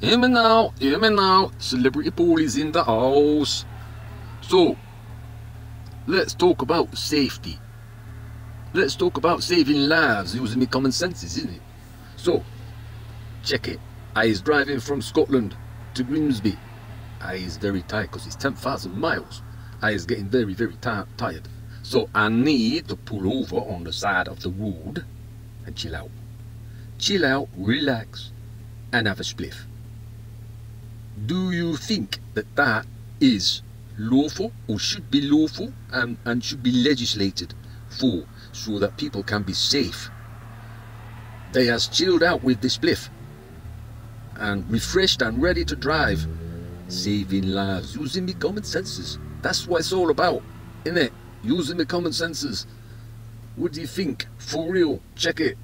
Hear me now, hear me now. Celebrity Paul is in the house. So, let's talk about safety. Let's talk about saving lives using the common senses, isn't it? So, check it. I is driving from Scotland to Grimsby. I is very tired because it's 10,000 miles. I is getting very, very tired. So I need to pull over on the side of the road and chill out. Chill out, relax, and have a spliff. Do you think that that is lawful or should be lawful and, and should be legislated for so that people can be safe? They has chilled out with this spliff and refreshed and ready to drive, saving lives, using the common senses. That's what it's all about, isn't it? Using the common senses. What do you think? For real, check it.